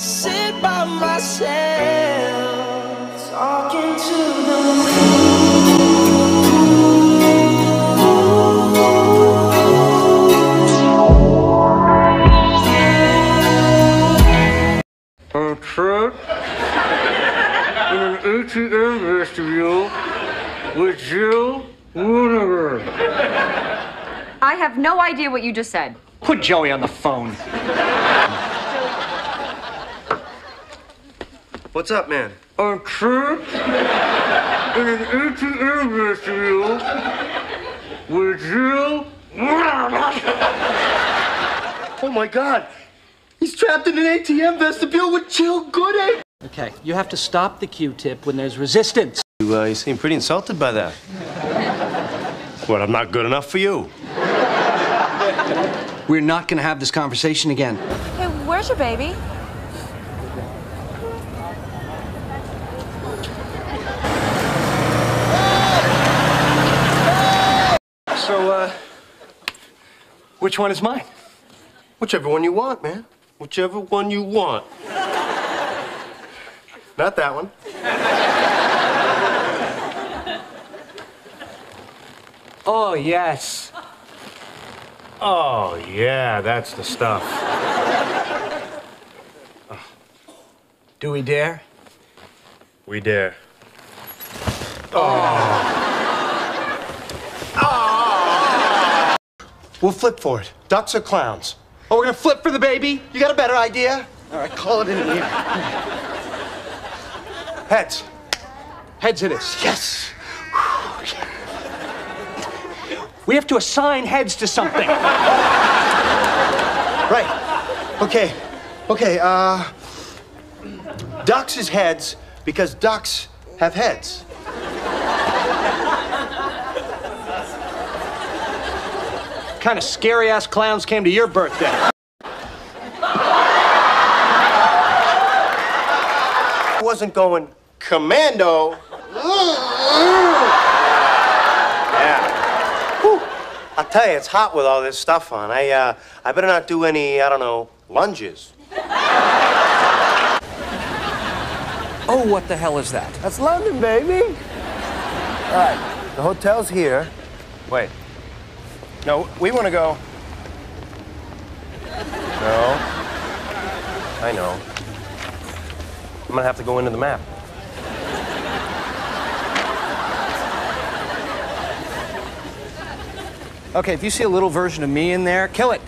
Sit by myself, talking to the A truck in an ATM vestibule with Jill Woonever. I have no idea what you just said. Put Joey on the phone. What's up, man? A truck in an ATM vestibule with Jill Oh my God! He's trapped in an ATM vestibule with Jill Goodacre. Okay, you have to stop the Q-tip when there's resistance. You, uh, you seem pretty insulted by that. what? I'm not good enough for you. We're not gonna have this conversation again. Hey, where's your baby? So, uh, which one is mine? Whichever one you want, man. Whichever one you want. Not that one. Oh, yes. Oh, yeah, that's the stuff. Do we dare? We dare. Oh. We'll flip for it. Ducks or clowns? Oh, we're gonna flip for the baby? You got a better idea? All right, call it in here. Heads. Heads it is. Yes. We have to assign heads to something. Right. Okay. Okay, uh. Ducks is heads because ducks have heads. Kind of scary ass clowns came to your birthday. I wasn't going commando. yeah. Whew. I'll tell you, it's hot with all this stuff on. I, uh, I better not do any, I don't know, lunges. Oh, what the hell is that? That's London, baby. All right, the hotel's here. Wait. No, we want to go. No. I know. I'm going to have to go into the map. Okay, if you see a little version of me in there, kill it.